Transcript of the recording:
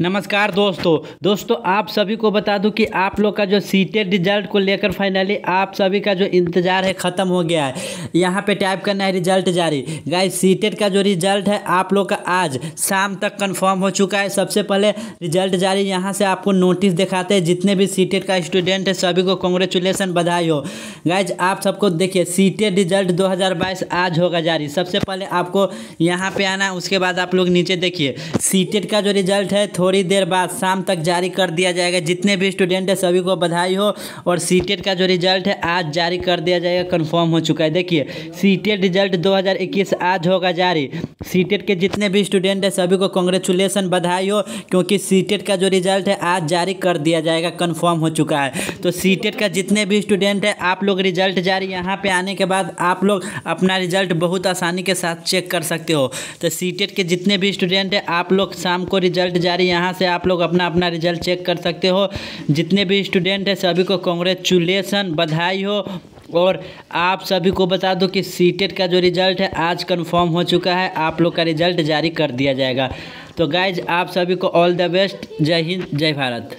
नमस्कार दोस्तों। दोस्तों, आप सभी को बता दूँ कि आप लोग का जो सीटेड रिज़ल्ट को लेकर फाइनली आप सभी का जो इंतज़ार है ख़त्म हो गया है। यहाँ पे टाइप करना है रिज़ल्ट जारी। गाइस सीटेड का जो रिज़ल्ट है, आप लोग का आज शाम तक कंफर्म हो चुका है। सबसे पहले रिज़ल्ट जारी। यहाँ से आपको नोटिस दिखाते हैं, जितने भी सीटेड का स्टूडेंट है, सभी को कॉन्ग्रेचुलेसन बधाई हो। गाइज़ आप सबको देखिए सीटेड रिज़ल्ट दो हज़ार बाईस आज होगा जारी। सबसे पहले आपको यहाँ पे आना उसके बाद आप लोग नीचे देखिए। सीटेड का जो रिज़ल्ट है, थोड़ी देर बाद शाम तक जारी कर दिया जाएगा। जितने भी स्टूडेंट है, सभी को बधाई हो। और सीटेड का जो रिज़ल्ट है, आज जारी कर दिया जाएगा। कंफर्म हो चुका है। देखिए सीटेड रिज़ल्ट 2021 आज होगा जारी। सीटेड के जितने भी स्टूडेंट है, सभी को कॉन्ग्रेचुलेसन बधाई हो, क्योंकि सीटेड का जो रिज़ल्ट है, आज जारी कर दिया जाएगा। कन्फर्म हो चुका है। तो सीटेड का जितने भी स्टूडेंट है, आप लोग रिज़ल्ट जारी। यहाँ पे आने के बाद आप लोग अपना रिज़ल्ट बहुत आसानी के साथ चेक कर सकते हो। तो सीटेड के जितने भी स्टूडेंट है, आप लोग शाम को रिज़ल्ट जारी। यहाँ से आप लोग अपना अपना रिज़ल्ट चेक कर सकते हो। जितने भी स्टूडेंट हैं, सभी को कॉन्ग्रेचुलेसन बधाई हो। और आप सभी को बता दो कि सीटेट का जो रिज़ल्ट है, आज कन्फर्म हो चुका है। आप लोग का रिज़ल्ट जारी कर दिया जाएगा। तो गाइज़ आप सभी को ऑल द बेस्ट जय हिंद, जय भारत।